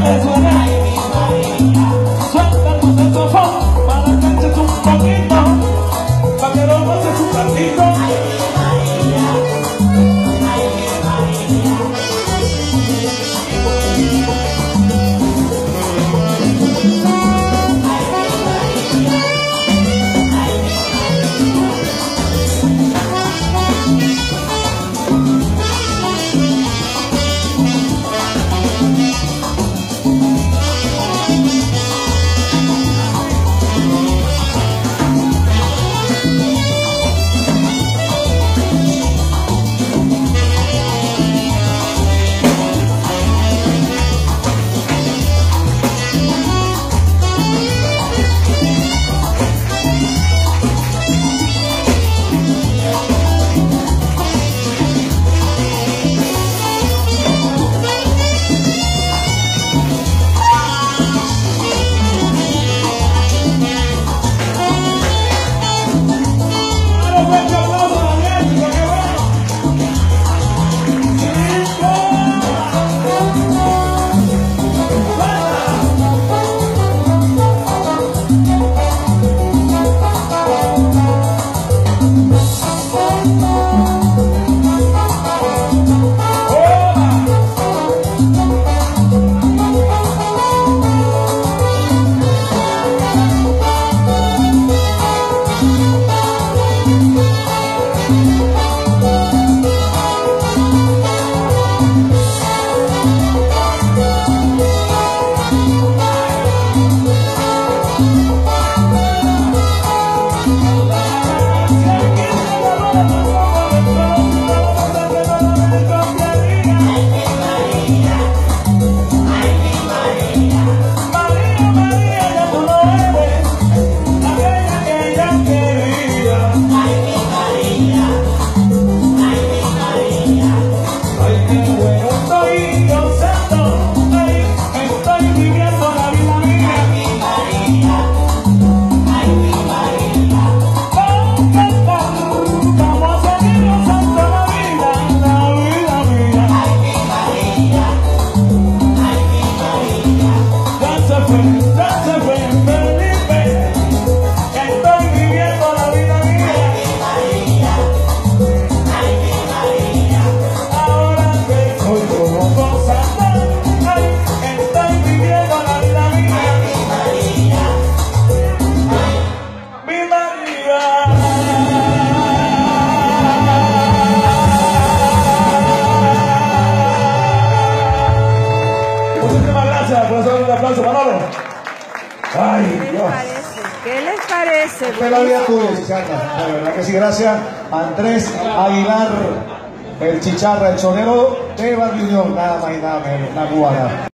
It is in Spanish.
Oh. Muchísimas gracias, profesor. Un aplauso para Lalo. Ay, ¿Qué Dios. ¿Qué les parece? Fue la vida tuya, Chicharra. De verdad que sí, gracias. Andrés Aguilar, el Chicharra, el sonero de nada más y nada menos, la cubana.